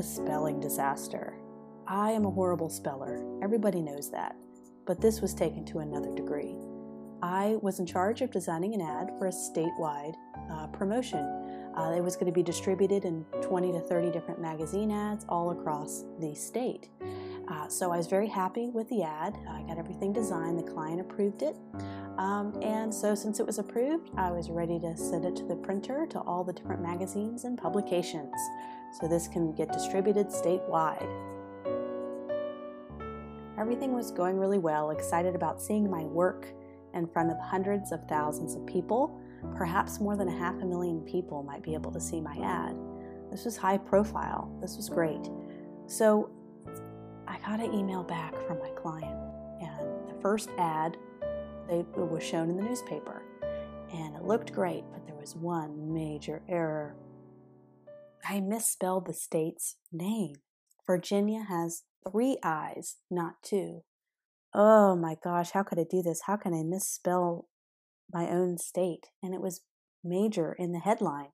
the spelling disaster. I am a horrible speller. Everybody knows that. But this was taken to another degree. I was in charge of designing an ad for a statewide uh, promotion. Uh, it was going to be distributed in 20 to 30 different magazine ads all across the state. Uh, so I was very happy with the ad. I got everything designed, the client approved it. Um, and so, since it was approved, I was ready to send it to the printer to all the different magazines and publications so this can get distributed statewide. Everything was going really well, excited about seeing my work in front of hundreds of thousands of people. Perhaps more than a half a million people might be able to see my ad. This was high profile. This was great. So got an email back from my client, and the first ad they, was shown in the newspaper, and it looked great, but there was one major error. I misspelled the state's name. Virginia has three I's, not two. Oh my gosh, how could I do this? How can I misspell my own state? And it was major in the headline.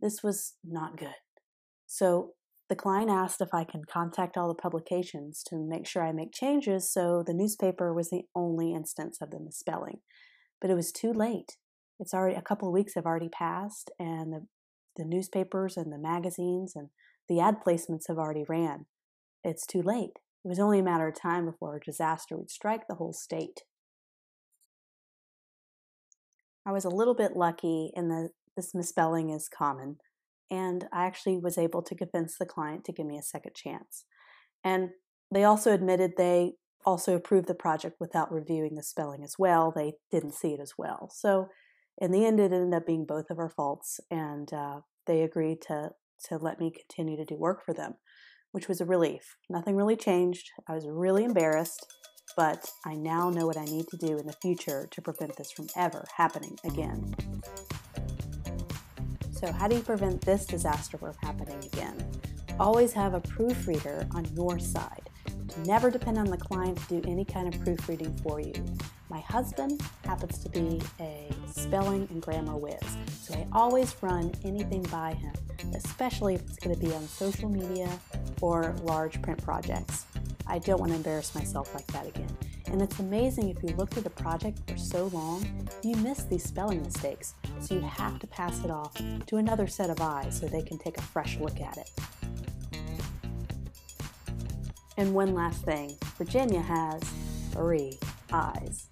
This was not good. So the client asked if I can contact all the publications to make sure I make changes, so the newspaper was the only instance of the misspelling. But it was too late. It's already a couple of weeks have already passed, and the, the newspapers and the magazines and the ad placements have already ran. It's too late. It was only a matter of time before a disaster would strike the whole state. I was a little bit lucky in that this misspelling is common and I actually was able to convince the client to give me a second chance. And they also admitted they also approved the project without reviewing the spelling as well. They didn't see it as well. So in the end, it ended up being both of our faults, and uh, they agreed to to let me continue to do work for them, which was a relief. Nothing really changed. I was really embarrassed, but I now know what I need to do in the future to prevent this from ever happening again. So, how do you prevent this disaster from happening again? Always have a proofreader on your side. Never depend on the client to do any kind of proofreading for you. My husband happens to be a spelling and grammar whiz, so I always run anything by him, especially if it's going to be on social media or large print projects. I don't want to embarrass myself like that again. And it's amazing if you looked at a project for so long, you miss these spelling mistakes. So you have to pass it off to another set of eyes so they can take a fresh look at it. And one last thing Virginia has three eyes.